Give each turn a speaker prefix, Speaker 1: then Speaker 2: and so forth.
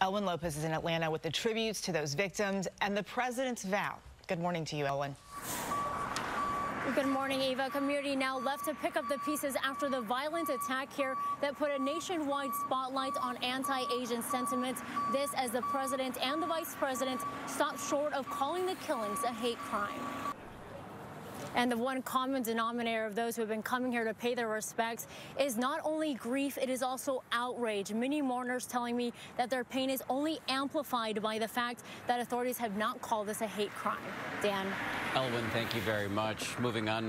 Speaker 1: Elwyn Lopez is in Atlanta with the tributes to those victims and the president's vow. Good morning to you, Elwyn.
Speaker 2: Good morning, Eva. Community now left to pick up the pieces after the violent attack here that put a nationwide spotlight on anti-Asian sentiment. This as the president and the vice president stopped short of calling the killings a hate crime. And the one common denominator of those who have been coming here to pay their respects is not only grief, it is also outrage. Many mourners telling me that their pain is only amplified by the fact that authorities have not called this a hate crime. Dan.
Speaker 3: Elwyn, thank you very much. Moving on now.